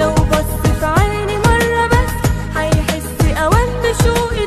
لو بص في عيني مرة بس هيحس أوان بشوقي